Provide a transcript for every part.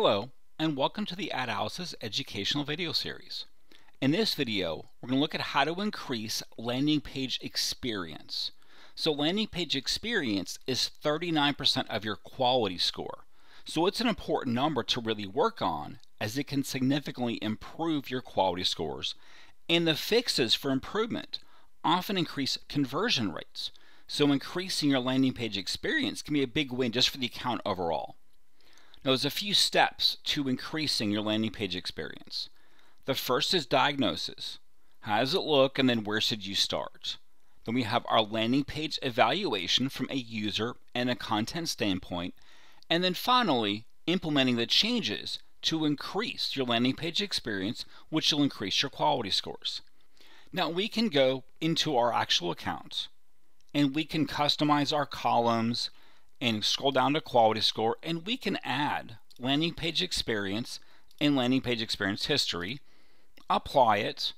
Hello, and welcome to the Adalysis educational video series. In this video, we're going to look at how to increase landing page experience. So landing page experience is 39% of your quality score. So it's an important number to really work on as it can significantly improve your quality scores. And the fixes for improvement often increase conversion rates. So increasing your landing page experience can be a big win just for the account overall. Now, there's a few steps to increasing your landing page experience. The first is diagnosis. How does it look, and then where should you start? Then we have our landing page evaluation from a user and a content standpoint. And then finally, implementing the changes to increase your landing page experience, which will increase your quality scores. Now, we can go into our actual accounts and we can customize our columns and scroll down to quality score and we can add landing page experience and landing page experience history, apply it,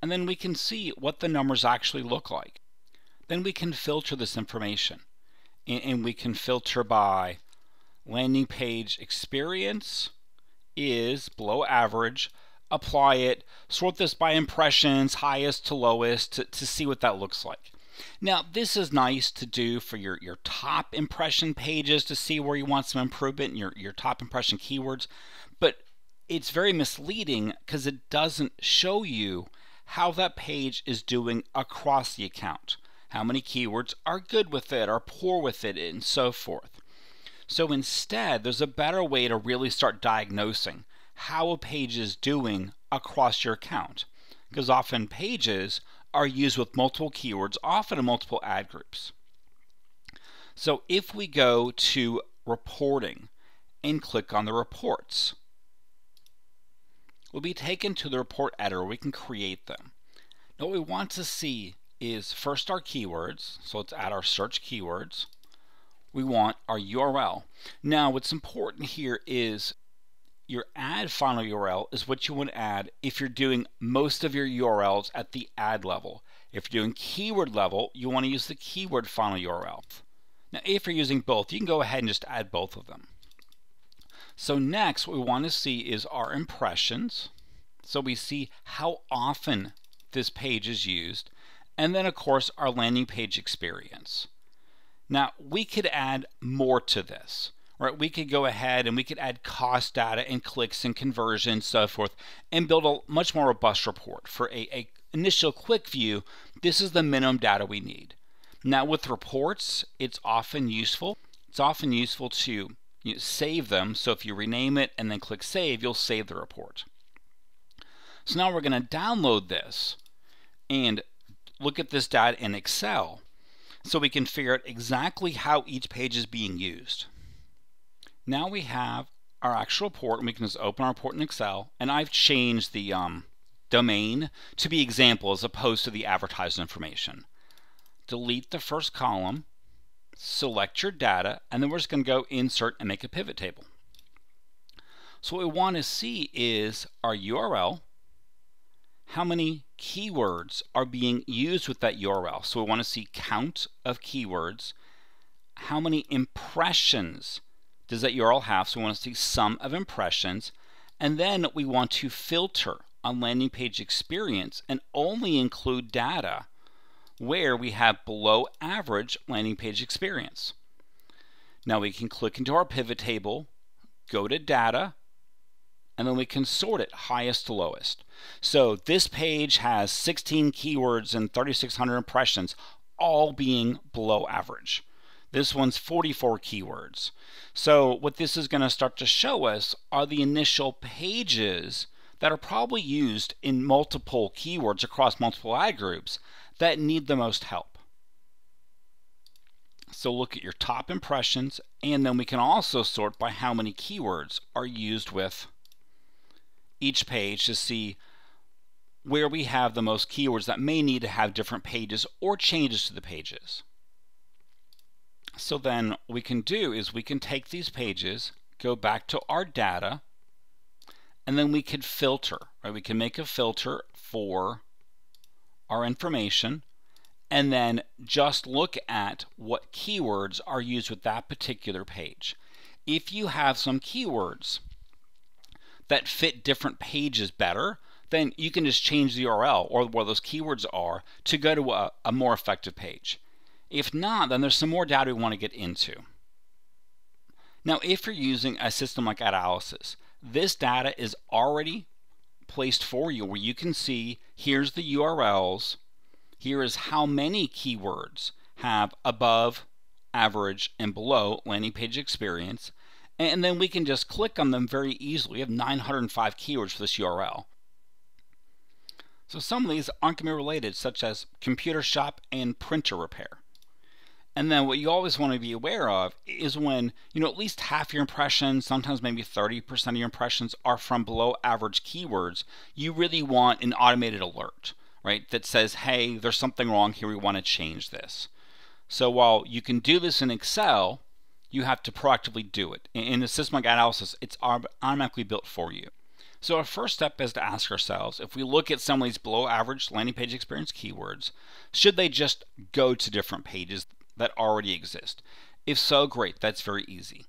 and then we can see what the numbers actually look like. Then we can filter this information and we can filter by landing page experience is below average, apply it, sort this by impressions, highest to lowest to, to see what that looks like. Now, this is nice to do for your, your top impression pages to see where you want some improvement in your, your top impression keywords, but it's very misleading because it doesn't show you how that page is doing across the account. How many keywords are good with it, are poor with it, and so forth. So instead, there's a better way to really start diagnosing how a page is doing across your account. Because often pages are used with multiple keywords, often in multiple ad groups. So if we go to reporting and click on the reports, we'll be taken to the report editor. We can create them. Now what we want to see is first our keywords. So let's add our search keywords. We want our URL. Now what's important here is your ad final URL is what you to add if you're doing most of your URLs at the ad level. If you're doing keyword level, you want to use the keyword final URL. Now, if you're using both, you can go ahead and just add both of them. So next, what we want to see is our impressions. So we see how often this page is used. And then, of course, our landing page experience. Now, we could add more to this right? We could go ahead and we could add cost data and clicks and conversions, so forth, and build a much more robust report. For a, a initial quick view, this is the minimum data we need. Now with reports, it's often useful. It's often useful to you know, save them. So if you rename it and then click save, you'll save the report. So now we're going to download this and look at this data in Excel so we can figure out exactly how each page is being used. Now we have our actual port and we can just open our port in Excel, and I've changed the um, domain to be example as opposed to the advertised information. Delete the first column, select your data, and then we're just going to go insert and make a pivot table. So what we want to see is our URL, how many keywords are being used with that URL. So we want to see count of keywords, how many impressions does that URL have? So we want to see sum of impressions. And then we want to filter on landing page experience and only include data where we have below average landing page experience. Now we can click into our pivot table, go to data, and then we can sort it highest to lowest. So this page has 16 keywords and 3,600 impressions, all being below average. This one's 44 keywords. So what this is going to start to show us are the initial pages that are probably used in multiple keywords across multiple ad groups that need the most help. So look at your top impressions and then we can also sort by how many keywords are used with each page to see where we have the most keywords that may need to have different pages or changes to the pages. So then we can do is we can take these pages, go back to our data, and then we can filter, right? We can make a filter for our information and then just look at what keywords are used with that particular page. if you have some keywords that fit different pages better, then you can just change the URL or where those keywords are to go to a, a more effective page. If not, then there's some more data we want to get into. Now, if you're using a system like Adalysis, this data is already placed for you where you can see here's the URLs, here is how many keywords have above, average, and below landing page experience, and then we can just click on them very easily. We have 905 keywords for this URL. So some of these aren't going to be related, such as computer shop and printer repair. And then what you always want to be aware of is when, you know, at least half your impressions, sometimes maybe 30% of your impressions are from below average keywords, you really want an automated alert, right? That says, hey, there's something wrong here, we want to change this. So while you can do this in Excel, you have to proactively do it. In the system like Adalysis, it's automatically built for you. So our first step is to ask ourselves, if we look at some of these below average landing page experience keywords, should they just go to different pages that already exist? If so, great, that's very easy.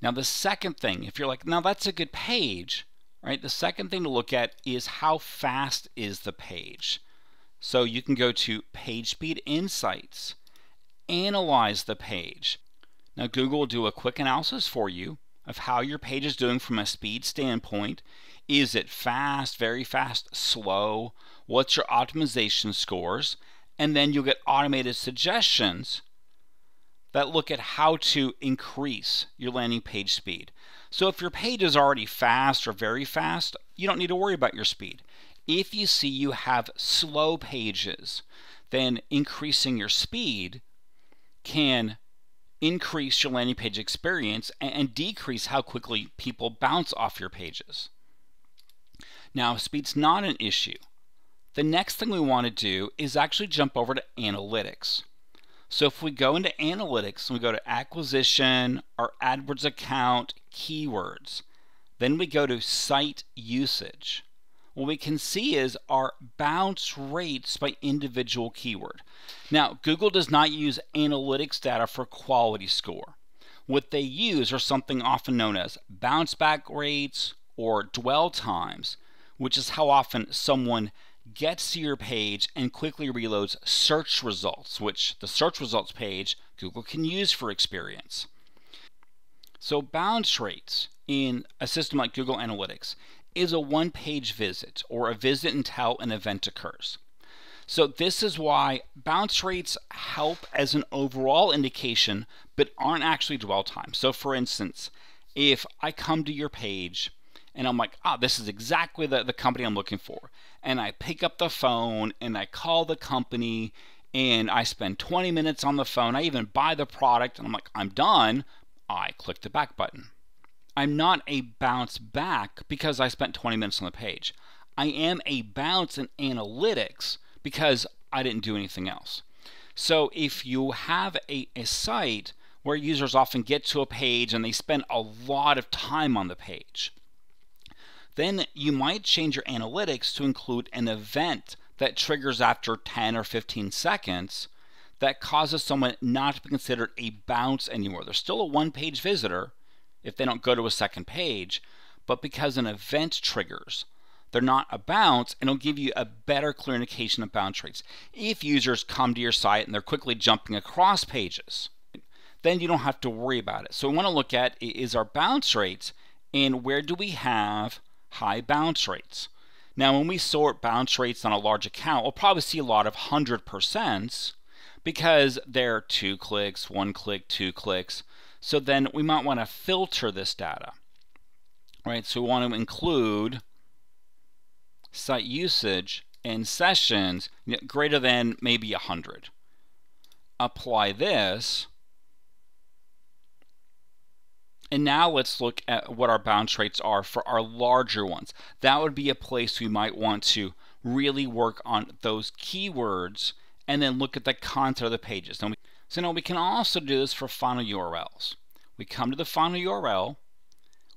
Now the second thing, if you're like, now that's a good page, right? The second thing to look at is how fast is the page. So you can go to Page Speed Insights, analyze the page. Now Google will do a quick analysis for you of how your page is doing from a speed standpoint. Is it fast, very fast, slow? What's your optimization scores? And then you'll get automated suggestions that look at how to increase your landing page speed. So if your page is already fast or very fast, you don't need to worry about your speed. If you see you have slow pages, then increasing your speed can increase your landing page experience and decrease how quickly people bounce off your pages. Now, speed's not an issue the next thing we want to do is actually jump over to analytics. So if we go into analytics and we go to acquisition, our AdWords account, keywords, then we go to site usage. What we can see is our bounce rates by individual keyword. Now, Google does not use analytics data for quality score. What they use are something often known as bounce back rates or dwell times, which is how often someone gets to your page and quickly reloads search results, which the search results page Google can use for experience. So bounce rates in a system like Google Analytics is a one-page visit or a visit until an event occurs. So this is why bounce rates help as an overall indication but aren't actually dwell time. So for instance, if I come to your page and I'm like, ah, this is exactly the, the company I'm looking for. And I pick up the phone and I call the company and I spend 20 minutes on the phone. I even buy the product and I'm like, I'm done. I click the back button. I'm not a bounce back because I spent 20 minutes on the page. I am a bounce in analytics because I didn't do anything else. So if you have a, a site where users often get to a page and they spend a lot of time on the page, then you might change your analytics to include an event that triggers after 10 or 15 seconds that causes someone not to be considered a bounce anymore. They're still a one page visitor if they don't go to a second page, but because an event triggers, they're not a bounce and it'll give you a better clear indication of bounce rates. If users come to your site and they're quickly jumping across pages, then you don't have to worry about it. So we want to look at is our bounce rates and where do we have high bounce rates. Now, when we sort bounce rates on a large account, we'll probably see a lot of 100% because they're two clicks, one click, two clicks. So then we might want to filter this data. Right? So we want to include site usage and sessions greater than maybe 100. Apply this and now let's look at what our bounce rates are for our larger ones. That would be a place we might want to really work on those keywords and then look at the content of the pages. Now we, so now we can also do this for final URLs. We come to the final URL,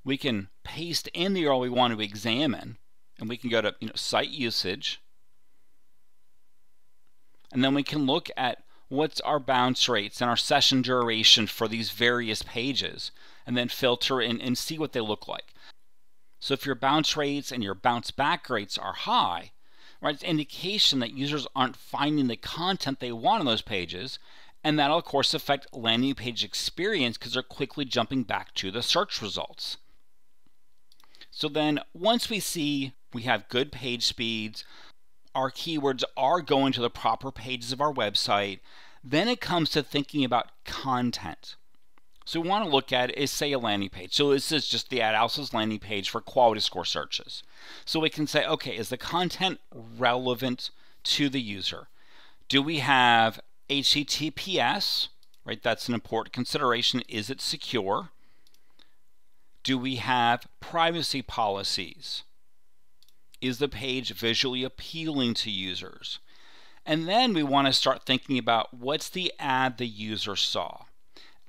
we can paste in the URL we want to examine, and we can go to you know, site usage, and then we can look at what's our bounce rates and our session duration for these various pages. And then filter and, and see what they look like. So if your bounce rates and your bounce back rates are high, right, it's indication that users aren't finding the content they want on those pages, and that'll of course affect landing page experience because they're quickly jumping back to the search results. So then once we see we have good page speeds, our keywords are going to the proper pages of our website, then it comes to thinking about content. So we want to look at is say a landing page. So this is just the Adalysis landing page for quality score searches. So we can say, okay, is the content relevant to the user? Do we have HTTPS? Right, that's an important consideration. Is it secure? Do we have privacy policies? Is the page visually appealing to users? And then we want to start thinking about what's the ad the user saw.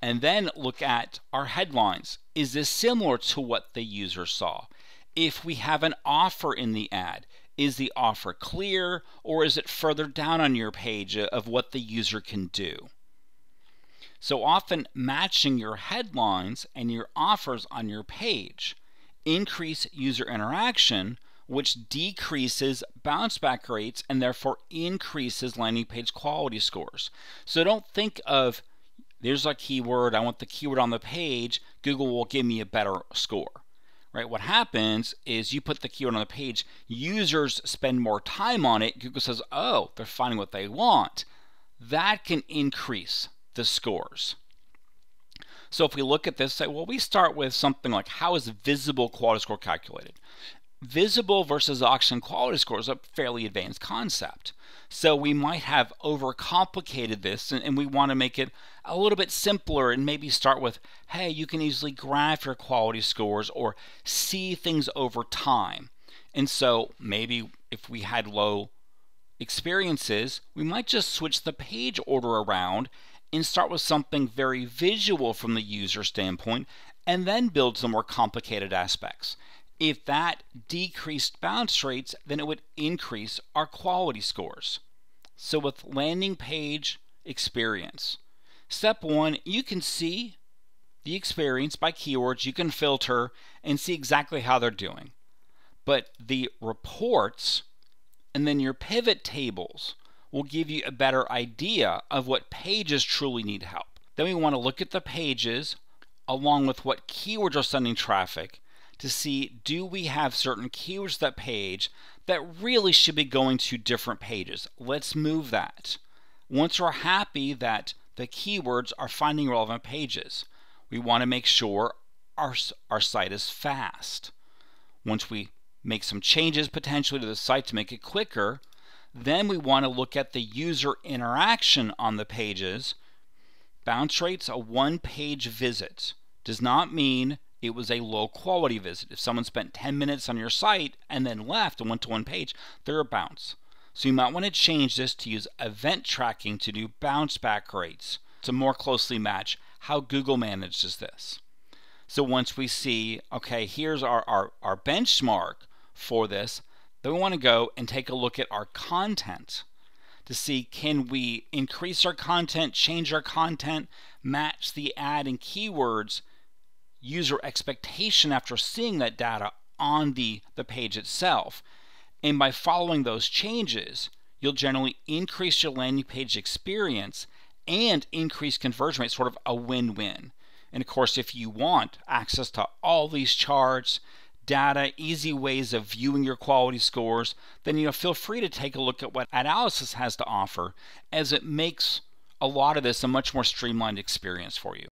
And then look at our headlines. Is this similar to what the user saw? If we have an offer in the ad, is the offer clear or is it further down on your page of what the user can do? So often matching your headlines and your offers on your page increase user interaction, which decreases bounce back rates and therefore increases landing page quality scores. So don't think of there's a keyword, I want the keyword on the page, Google will give me a better score. Right? What happens is you put the keyword on the page, users spend more time on it, Google says, "Oh, they're finding what they want." That can increase the scores. So if we look at this, say, well, we start with something like how is visible quality score calculated? Visible versus auction quality score is a fairly advanced concept. So we might have overcomplicated this and, and we want to make it a little bit simpler and maybe start with, hey, you can easily graph your quality scores or see things over time. And so maybe if we had low experiences, we might just switch the page order around and start with something very visual from the user standpoint and then build some more complicated aspects. If that decreased bounce rates, then it would increase our quality scores. So with landing page experience, step one, you can see the experience by keywords, you can filter and see exactly how they're doing. But the reports and then your pivot tables will give you a better idea of what pages truly need help. Then we want to look at the pages along with what keywords are sending traffic to see do we have certain keywords that page that really should be going to different pages. Let's move that. Once we're happy that the keywords are finding relevant pages, we want to make sure our, our site is fast. Once we make some changes potentially to the site to make it quicker, then we want to look at the user interaction on the pages. Bounce rates a one page visit does not mean it was a low quality visit. If someone spent 10 minutes on your site and then left and went to one page, they're a bounce. So you might want to change this to use event tracking to do bounce back rates to more closely match how Google manages this. So once we see, okay, here's our, our, our benchmark for this, then we want to go and take a look at our content to see can we increase our content, change our content, match the ad and keywords user expectation after seeing that data on the, the page itself. And by following those changes, you'll generally increase your landing page experience and increase conversion rate, sort of a win win. And of course, if you want access to all these charts, data, easy ways of viewing your quality scores, then you know feel free to take a look at what Adalysis has to offer as it makes a lot of this a much more streamlined experience for you.